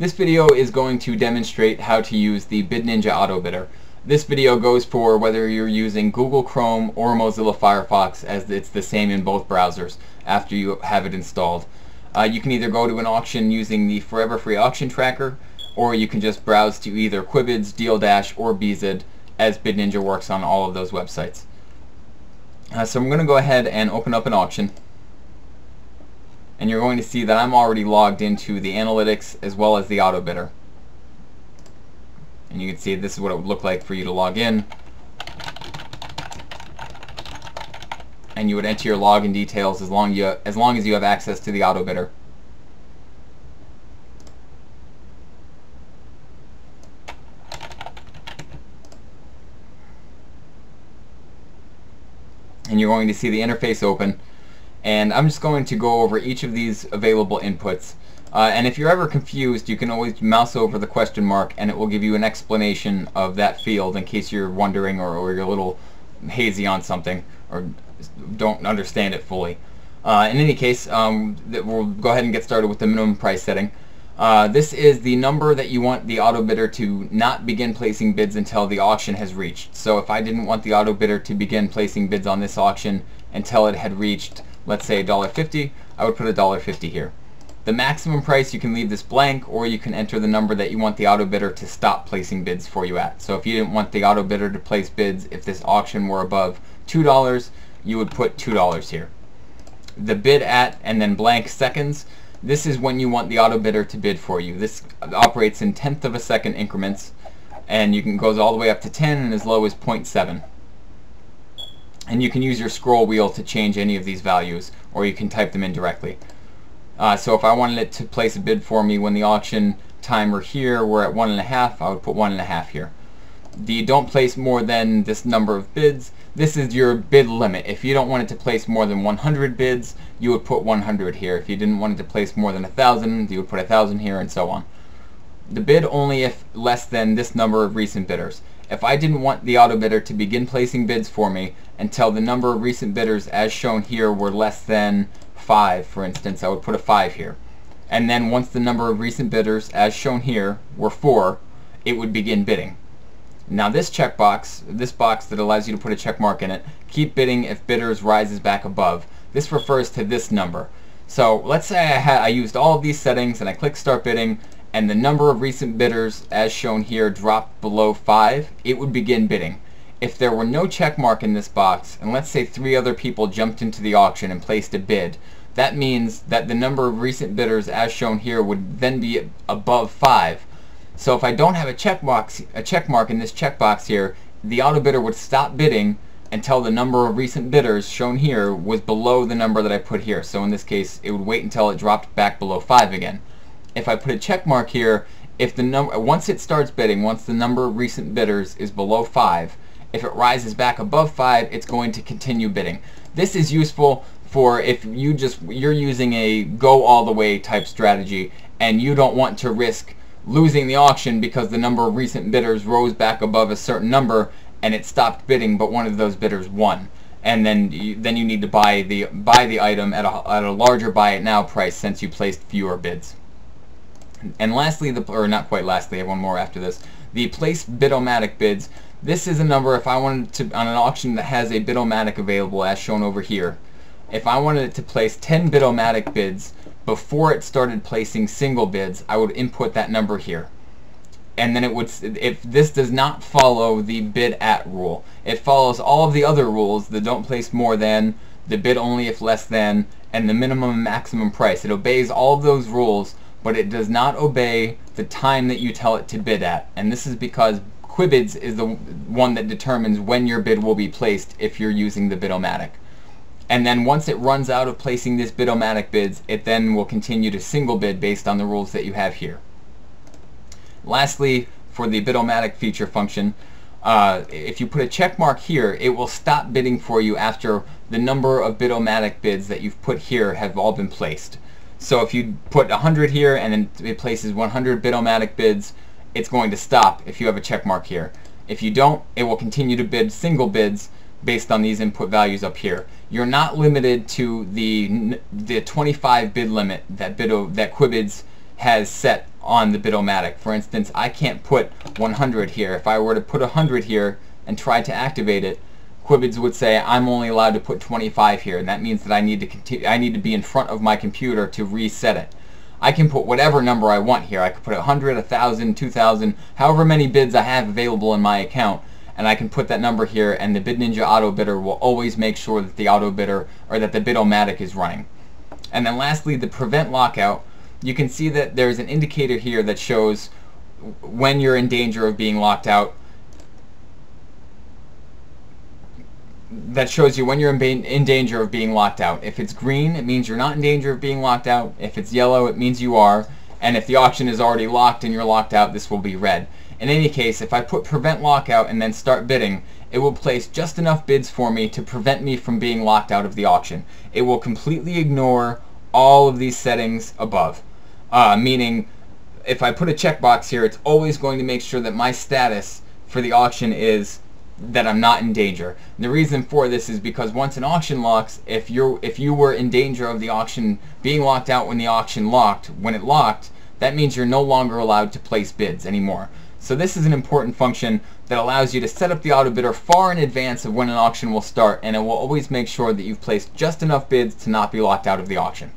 This video is going to demonstrate how to use the BidNinja Auto Bidder. This video goes for whether you're using Google Chrome or Mozilla Firefox as it's the same in both browsers after you have it installed. Uh, you can either go to an auction using the Forever Free Auction Tracker or you can just browse to either Quibids, Deal Dash, or Beezid as BidNinja works on all of those websites. Uh, so I'm going to go ahead and open up an auction and you're going to see that I'm already logged into the analytics as well as the auto bidder. And you can see this is what it would look like for you to log in. And you would enter your login details as long, you, as long as you have access to the auto bidder. And you're going to see the interface open and I'm just going to go over each of these available inputs uh, and if you're ever confused, you can always mouse over the question mark and it will give you an explanation of that field in case you're wondering or, or you're a little hazy on something or don't understand it fully. Uh, in any case, um, we'll go ahead and get started with the minimum price setting. Uh, this is the number that you want the auto bidder to not begin placing bids until the auction has reached. So if I didn't want the auto bidder to begin placing bids on this auction until it had reached, let's say $1.50, I would put $1.50 here. The maximum price you can leave this blank or you can enter the number that you want the auto bidder to stop placing bids for you at. So if you didn't want the auto bidder to place bids if this auction were above $2 you would put $2 here. The bid at and then blank seconds this is when you want the auto bidder to bid for you. This operates in tenth of a second increments and you can goes all the way up to 10 and as low as 0.7 and you can use your scroll wheel to change any of these values or you can type them in directly. Uh, so if I wanted it to place a bid for me when the auction timer here were at one and a half, I would put one and a half here. The don't place more than this number of bids. This is your bid limit. If you don't want it to place more than 100 bids, you would put 100 here. If you didn't want it to place more than a thousand, you would put a thousand here, and so on. The bid only if less than this number of recent bidders. If I didn't want the auto bidder to begin placing bids for me until the number of recent bidders as shown here were less than 5, for instance, I would put a 5 here. And then once the number of recent bidders, as shown here, were 4, it would begin bidding. Now this checkbox, this box that allows you to put a check mark in it, keep bidding if bidders rises back above. This refers to this number. So let's say I, I used all of these settings and I click start bidding and the number of recent bidders as shown here dropped below 5, it would begin bidding if there were no check mark in this box, and let's say three other people jumped into the auction and placed a bid, that means that the number of recent bidders as shown here would then be above 5. So if I don't have a check box, a check mark in this checkbox here, the auto bidder would stop bidding until the number of recent bidders shown here was below the number that I put here. So in this case, it would wait until it dropped back below 5 again. If I put a check mark here, if the number once it starts bidding, once the number of recent bidders is below 5, if it rises back above 5, it's going to continue bidding. This is useful for if you just you're using a go all the way type strategy and you don't want to risk losing the auction because the number of recent bidders rose back above a certain number and it stopped bidding but one of those bidders won and then you, then you need to buy the buy the item at a, at a larger buy it now price since you placed fewer bids and lastly the or not quite lastly I have one more after this the place bidomatic bids this is a number if I wanted to, on an auction that has a bidomatic available as shown over here, if I wanted to place 10 bidomatic bids before it started placing single bids, I would input that number here. And then it would, if this does not follow the bid at rule, it follows all of the other rules, the don't place more than, the bid only if less than, and the minimum and maximum price. It obeys all of those rules, but it does not obey the time that you tell it to bid at. And this is because Quibids is the one that determines when your bid will be placed if you're using the Bidomatic. And then once it runs out of placing this Bidomatic bids, it then will continue to single bid based on the rules that you have here. Lastly, for the Bidomatic feature function, uh, if you put a check mark here, it will stop bidding for you after the number of Bidomatic bids that you've put here have all been placed. So if you put 100 here and then it places 100 Bidomatic bids, it's going to stop if you have a check mark here. If you don't, it will continue to bid single bids based on these input values up here. You're not limited to the the 25 bid limit that that Quibids has set on the Bidomatic. For instance, I can't put 100 here. If I were to put 100 here and try to activate it, Quibids would say I'm only allowed to put 25 here, and that means that I need to continue, I need to be in front of my computer to reset it. I can put whatever number I want here. I could put 100, 1,000, 2,000, however many bids I have available in my account, and I can put that number here and the BidNinja auto bidder will always make sure that the auto bidder or that the Bidomatic is running. And then lastly, the prevent lockout. You can see that there's an indicator here that shows when you're in danger of being locked out. That shows you when you're in, in danger of being locked out. If it's green, it means you're not in danger of being locked out. If it's yellow, it means you are. And if the auction is already locked and you're locked out, this will be red. In any case, if I put prevent lockout and then start bidding, it will place just enough bids for me to prevent me from being locked out of the auction. It will completely ignore all of these settings above. Uh, meaning, if I put a checkbox here, it's always going to make sure that my status for the auction is that I'm not in danger. And the reason for this is because once an auction locks, if you're if you were in danger of the auction being locked out when the auction locked, when it locked, that means you're no longer allowed to place bids anymore. So this is an important function that allows you to set up the auto bidder far in advance of when an auction will start and it will always make sure that you've placed just enough bids to not be locked out of the auction.